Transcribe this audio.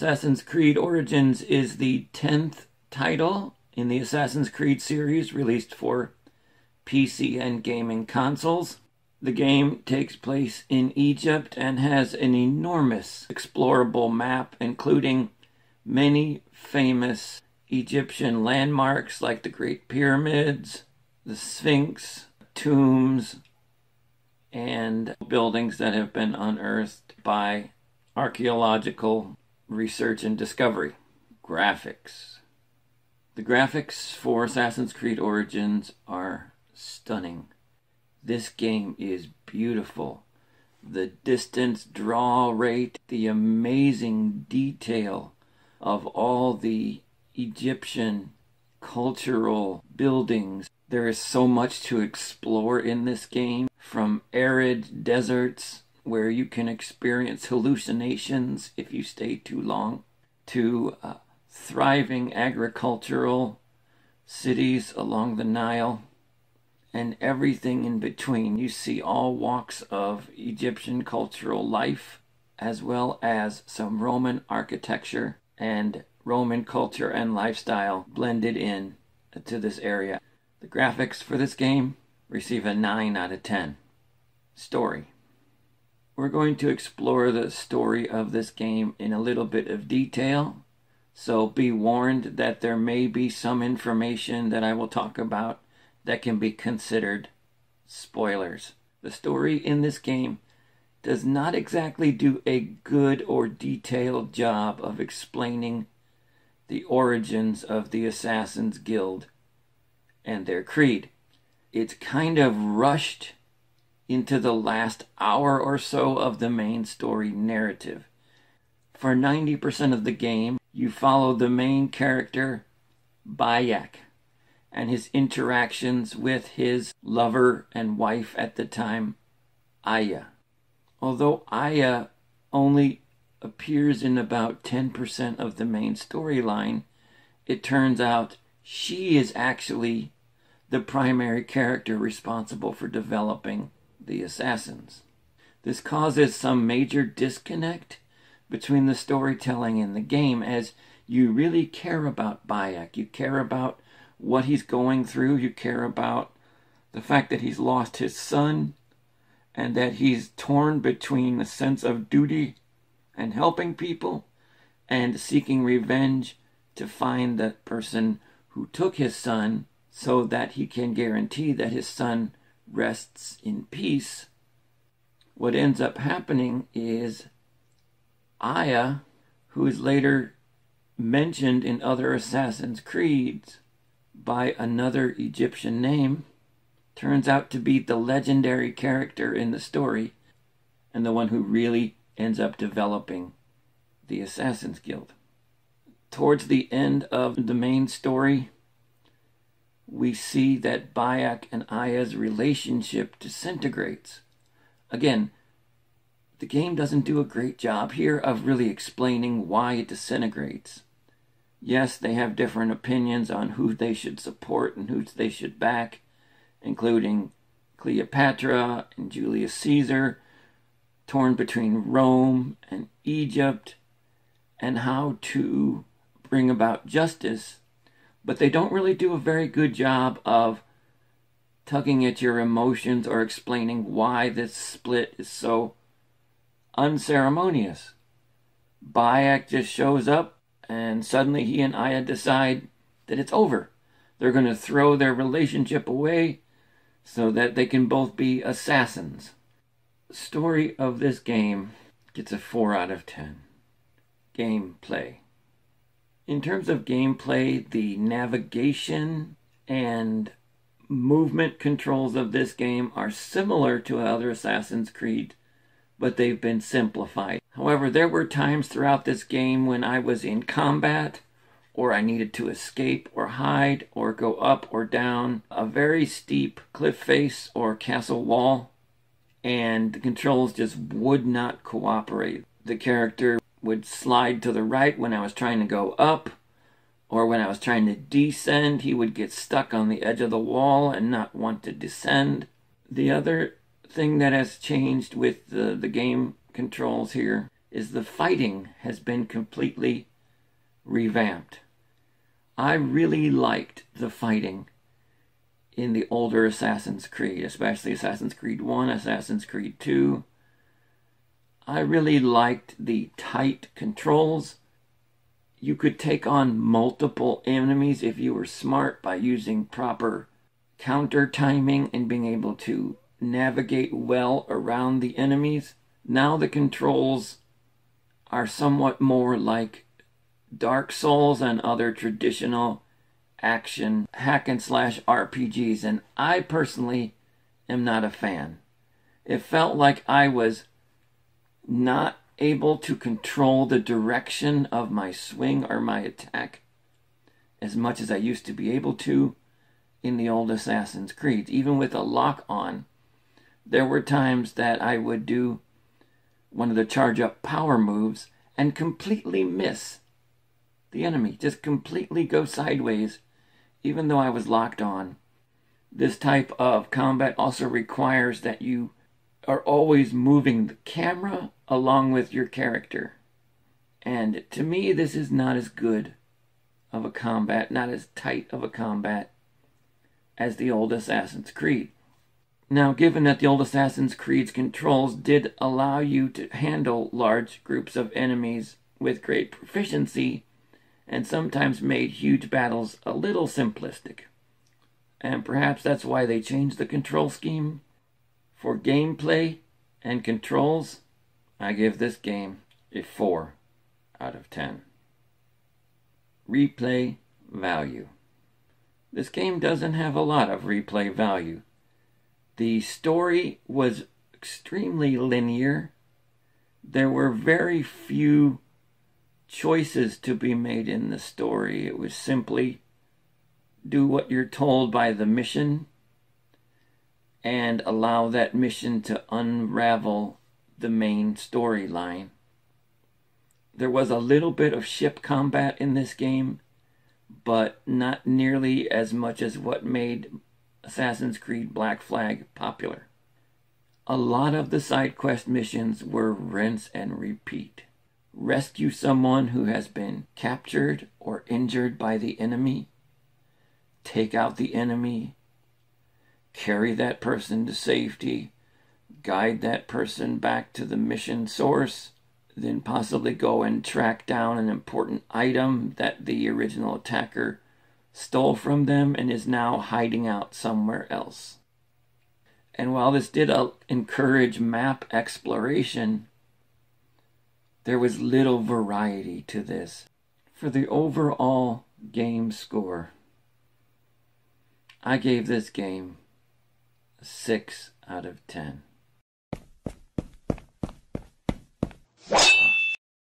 Assassin's Creed Origins is the 10th title in the Assassin's Creed series released for PC and gaming consoles. The game takes place in Egypt and has an enormous explorable map, including many famous Egyptian landmarks like the Great Pyramids, the Sphinx, tombs, and buildings that have been unearthed by archaeological research and discovery. Graphics. The graphics for Assassin's Creed Origins are stunning. This game is beautiful. The distance draw rate, the amazing detail of all the Egyptian cultural buildings. There is so much to explore in this game from arid deserts where you can experience hallucinations if you stay too long to uh, thriving agricultural cities along the Nile and everything in between. You see all walks of Egyptian cultural life as well as some Roman architecture and Roman culture and lifestyle blended in to this area. The graphics for this game receive a 9 out of 10. Story. We're going to explore the story of this game in a little bit of detail, so be warned that there may be some information that I will talk about that can be considered spoilers. The story in this game does not exactly do a good or detailed job of explaining the origins of the Assassin's Guild and their creed. It's kind of rushed into the last hour or so of the main story narrative. For 90% of the game, you follow the main character, Bayek, and his interactions with his lover and wife at the time, Aya. Although Aya only appears in about 10% of the main storyline, it turns out she is actually the primary character responsible for developing the assassins. This causes some major disconnect between the storytelling and the game as you really care about Bayek. You care about what he's going through. You care about the fact that he's lost his son and that he's torn between the sense of duty and helping people and seeking revenge to find the person who took his son so that he can guarantee that his son rests in peace. What ends up happening is Aya, who is later mentioned in other Assassin's Creeds, by another Egyptian name, turns out to be the legendary character in the story and the one who really ends up developing the Assassin's Guild. Towards the end of the main story, we see that Bayek and Aya's relationship disintegrates. Again, the game doesn't do a great job here of really explaining why it disintegrates. Yes, they have different opinions on who they should support and who they should back, including Cleopatra and Julius Caesar, torn between Rome and Egypt, and how to bring about justice. But they don't really do a very good job of tugging at your emotions or explaining why this split is so unceremonious. Bayek just shows up and suddenly he and Aya decide that it's over. They're going to throw their relationship away so that they can both be assassins. Story of this game gets a 4 out of 10. Gameplay. In terms of gameplay, the navigation and movement controls of this game are similar to other Assassin's Creed but they've been simplified. However, there were times throughout this game when I was in combat, or I needed to escape or hide or go up or down a very steep cliff face or castle wall, and the controls just would not cooperate. The character would slide to the right when I was trying to go up, or when I was trying to descend, he would get stuck on the edge of the wall and not want to descend. The other thing that has changed with the, the game controls here is the fighting has been completely revamped. I really liked the fighting in the older Assassin's Creed, especially Assassin's Creed 1, Assassin's Creed 2. I really liked the tight controls. You could take on multiple enemies if you were smart by using proper counter timing and being able to navigate well around the enemies. Now the controls are somewhat more like Dark Souls and other traditional action hack and slash RPGs, and I personally am not a fan. It felt like I was not able to control the direction of my swing or my attack as much as I used to be able to in the old Assassin's Creed. Even with a lock on, there were times that I would do one of the charge up power moves and completely miss the enemy, just completely go sideways, even though I was locked on. This type of combat also requires that you are always moving the camera along with your character. And to me, this is not as good of a combat, not as tight of a combat as the old Assassin's Creed. Now, given that the old Assassin's Creed's controls did allow you to handle large groups of enemies with great proficiency, and sometimes made huge battles a little simplistic. And perhaps that's why they changed the control scheme. For gameplay and controls, I give this game a 4 out of 10. Replay value. This game doesn't have a lot of replay value. The story was extremely linear. There were very few choices to be made in the story. It was simply do what you're told by the mission and allow that mission to unravel the main storyline. There was a little bit of ship combat in this game, but not nearly as much as what made Assassin's Creed Black Flag popular. A lot of the side quest missions were rinse and repeat rescue someone who has been captured or injured by the enemy, take out the enemy, carry that person to safety, guide that person back to the mission source, then possibly go and track down an important item that the original attacker stole from them and is now hiding out somewhere else. And while this did uh, encourage map exploration, there was little variety to this. For the overall game score, I gave this game 6 out of 10.